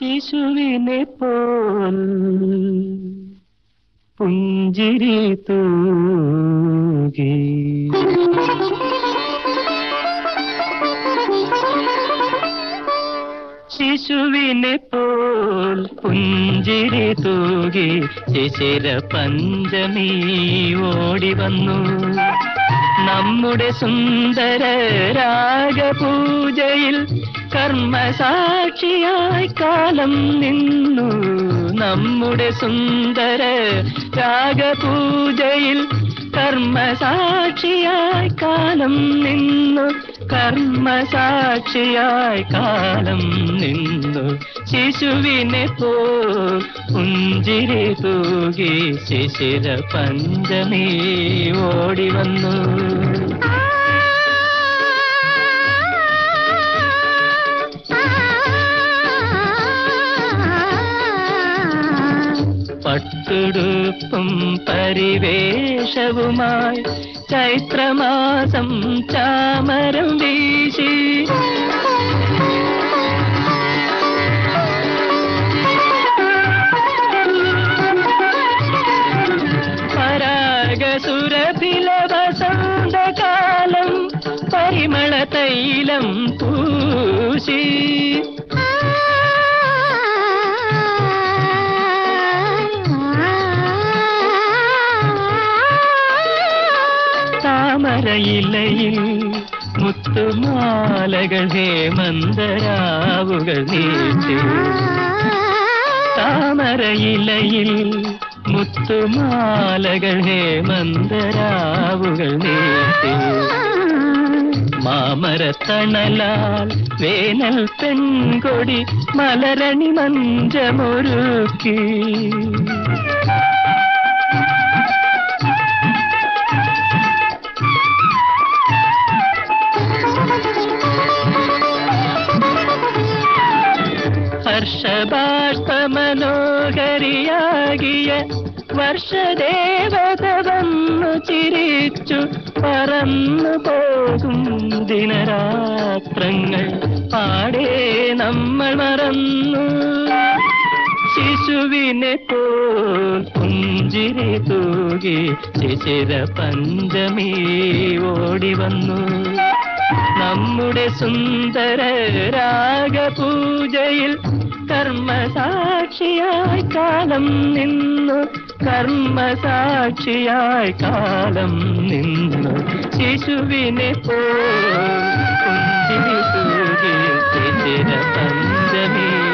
ശിശുവിനെ പോൽ പുഞ്ചിരി തൂകി. ശിശുവിനെ പോൽ പുഞ്ചിരി തൂകി. ശിശിര പഞ്ചമി ഓടി വന്നു. നമ്മുടെ സുന്ദര രാഗപൂജയിൽ കർമ്മസാക്ഷിയായി കാലം നിന്നു. നമ്മുടെ സുന്ദര രാഗപൂജയിൽ കർമ്മസാക്ഷിയായി കാലം നിന്നു. കർമ്മസാക്ഷിയായി കാലം നിന്നു. ശിശുവിനെ പുഞ്ചിരി തൂകി ശിശിര പഞ്ചമി ഓടി വന്നു. പട്ടുടുപ്പും പരിവേഷവുമായി ചൈത്രമാസം ചാമരം വീശി. പരാഗസുരഭില വസന്തകാലം പരിമള തൈലം പൂശി. താമരയിലയിൽ മുത്തുമാലകൾ ഹേമന്തരാവുകൾ നീട്ടി. താമരയിലയിൽ മുത്തുമാലകൾ ഹേമന്തരാവുകൾ നീട്ടി. മാമരത്തണലാൽ വേനൽ പെൺകൊടി മലരണി മഞ്ചമൊരുക്കി. ഹർഷബാഷ്പമനോഹരിയാകിയ വർഷദേവത വന്നു ചിരിച്ചു പറന്നു പോകും ദിനരാത്രങ്ങൾ. പാടേ നമ്മൾ മറന്നു. ശിശുവിനെ പോൽ പുഞ്ചിരി തൂകി ശിശിര പഞ്ചമി ഓടി വന്നു നമ്മുടെ സുന്ദര രാഗപൂജയിൽ കർമ്മസാക്ഷിയായി കാലം നിന്നു. കർമ്മസാക്ഷിയായി കാലം നിന്നു. ശിശുവിനെ പോഞ്ചിരി സൂര്യൻ പഞ്ചമി